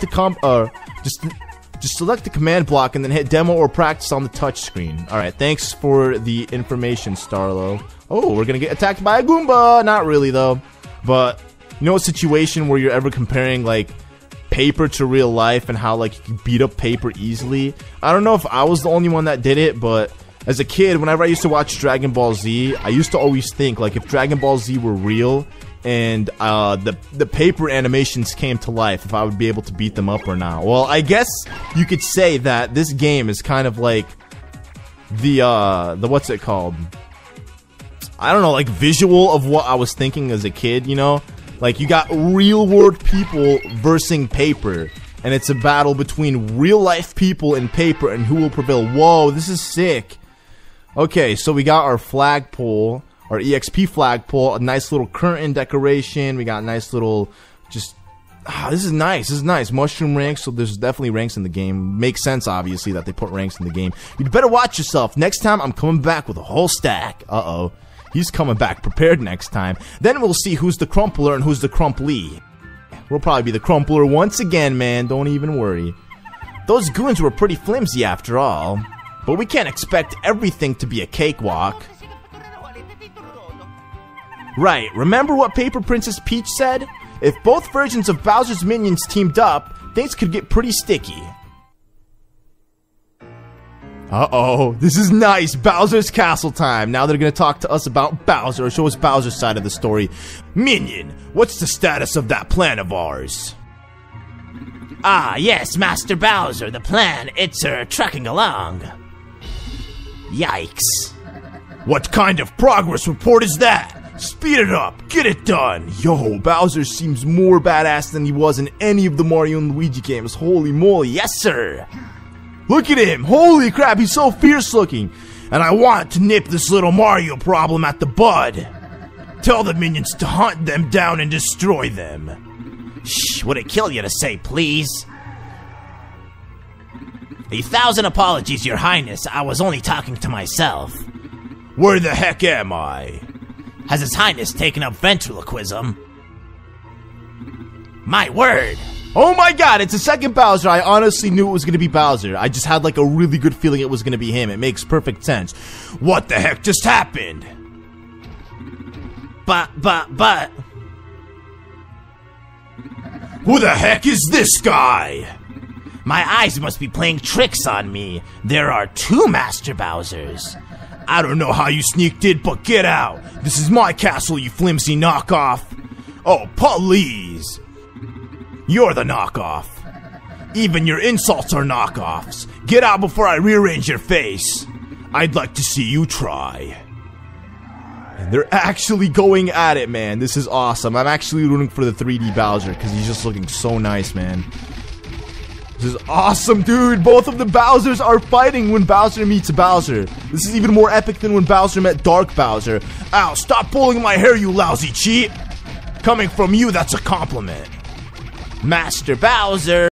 the uh, just just select the command block and then hit demo or practice on the touch screen. All right, thanks for the information, Starlow. Oh, we're gonna get attacked by a Goomba. Not really though, but you know a situation where you're ever comparing like paper to real life and how like you can beat up paper easily. I don't know if I was the only one that did it, but as a kid, whenever I used to watch Dragon Ball Z, I used to always think like if Dragon Ball Z were real and uh, the the paper animations came to life, if I would be able to beat them up or not. Well, I guess you could say that this game is kind of like the uh the what's it called? I don't know, like visual of what I was thinking as a kid, you know? Like you got real world people versing paper, and it's a battle between real life people and paper and who will prevail. Whoa, this is sick. Okay, so we got our flagpole, our EXP flagpole, a nice little curtain decoration. We got a nice little just Ah, this is nice. This is nice. Mushroom ranks, so there's definitely ranks in the game. Makes sense, obviously, that they put ranks in the game. You'd better watch yourself. Next time, I'm coming back with a whole stack. Uh oh. He's coming back prepared next time. Then we'll see who's the crumpler and who's the crumply. We'll probably be the crumpler once again, man. Don't even worry. Those goons were pretty flimsy after all. But we can't expect everything to be a cakewalk. Right, remember what Paper Princess Peach said? If both versions of Bowser's minions teamed up, things could get pretty sticky. Uh-oh, this is nice. Bowser's Castle time. Now they're gonna talk to us about Bowser or show us Bowser's side of the story. Minion, what's the status of that plan of ours? Ah, yes, Master Bowser, the plan, it's, uh, trucking along. Yikes. What kind of progress report is that? Speed it up, get it done. Yo, Bowser seems more badass than he was in any of the Mario and Luigi games. Holy moly, yes sir. Look at him! Holy crap, he's so fierce looking! And I want to nip this little Mario problem at the bud. Tell the minions to hunt them down and destroy them. Shh, would it kill you to say please? A thousand apologies, Your Highness. I was only talking to myself. Where the heck am I? Has His Highness taken up ventriloquism? My word! Oh my god, it's a second Bowser. I honestly knew it was gonna be Bowser. I just had like a really good feeling it was gonna be him. It makes perfect sense. What the heck just happened? But, but, but. Who the heck is this guy? My eyes must be playing tricks on me. There are two Master Bowsers. I don't know how you sneaked in, but get out. This is my castle, you flimsy knockoff. Oh, please. You're the knockoff. Even your insults are knockoffs. Get out before I rearrange your face. I'd like to see you try. And they're actually going at it, man. This is awesome. I'm actually rooting for the 3D Bowser because he's just looking so nice, man. This is awesome, dude. Both of the Bowsers are fighting when Bowser meets Bowser. This is even more epic than when Bowser met Dark Bowser. Ow, stop pulling my hair, you lousy cheat. Coming from you, that's a compliment. Master Bowser!